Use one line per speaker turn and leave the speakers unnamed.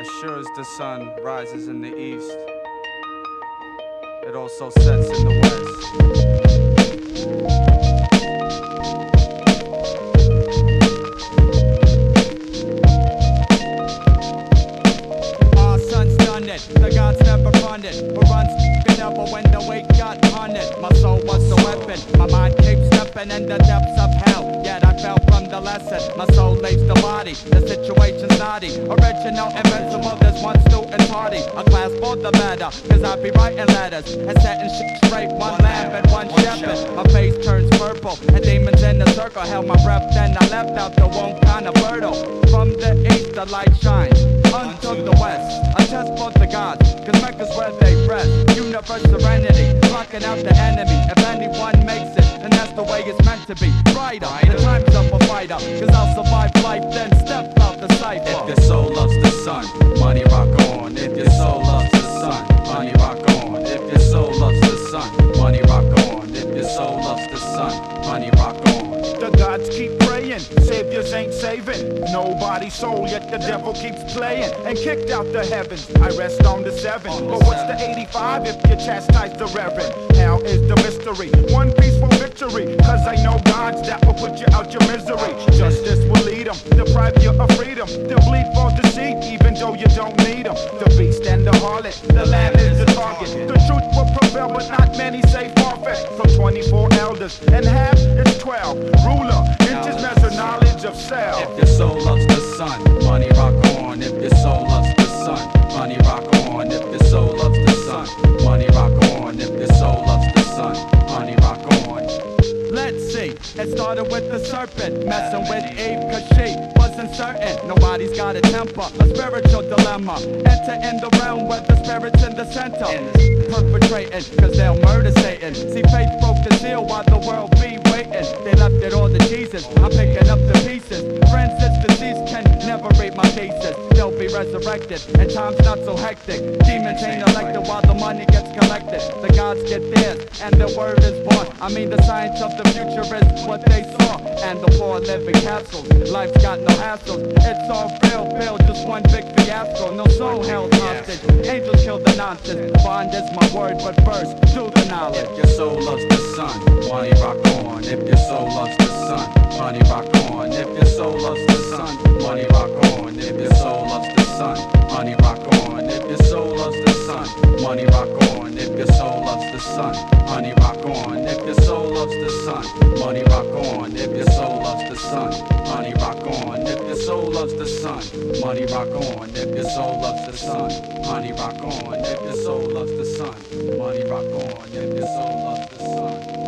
As sure as the sun rises in the east, it also sets in the west. Our son's done it, the gods never funded. Who runs never when the weight got hunted. My soul was the weapon, my mind keeps stepping in the depths of hell. Yet I fell from the lesson. My soul leaves the body, the situation's naughty. Original, invincible, there's one student party. A class for the better, cause I be writing letters and setting shit straight. One lamb and one shepherd. My face turns purple, and demons in the circle held my breath. Then I left out the womb, kinda fertile. From the east, the light shines unto the west. A test for the gods, cause Mecca's where they rest. Universe serenity, blocking out the enemy. If anyone makes it, then that's the way it's meant to be. Brighter, the time's up a fighter, cause I'll survive life, then step out the cipher.
If your soul loves the sun, money rock on. If your soul
ain't saving. Nobody's soul, yet the devil keeps playing and kicked out the heavens. I rest on the seven. But what's the 85 if you chastise the reverend? Hell is the mystery, one peaceful victory. Cause I know gods that will put you out your misery. Justice will lead them, deprive you of freedom. They'll bleed for deceit, even though you don't need them. The beast and the harlot, the lamb is the target. The truth will prevail, but not many say forfeit. From 24 elders, and half is 12. Ruler, measure knowledge of self.
If your soul loves the sun, money rock on. If your soul loves the sun, money rock on. If your soul loves the sun, money rock on. If your soul loves the sun, money rock on.
Let's see, it started with the serpent messing with Eve cause she wasn't certain. Nobody's got a temper, a spiritual dilemma. Enter in the realm where the spirit's in the center. Perpetrating, cause they'll murder Satan. See, faith broke the seal while the world be Jesus, I'm picking up the pieces. Friends, this disease can never read my thesis. They'll be resurrected, and time's not so hectic. Demons ain't elected while the money gets collected. The gods get theirs, and the word is born. I mean, the science of the future is what they saw. And the poor living in capsules. Life's got no hassles. It's all real, Bill, just one big fiasco. No soul held hostage. Angels kill the nonsense. Bond is my word, but first, do the knowledge.
If your soul loves the sun, money rock on. If your soul loves sun, money rock on. If your soul loves the sun, money rock on. If your soul loves the sun, money rock on. If your soul loves the sun, money rock on. If your soul loves the sun, money rock on. If your soul loves the sun, money rock on. If your soul loves the sun, money rock on. If your soul loves the sun, money rock on. If your soul loves the sun, money rock on. If your soul loves the sun.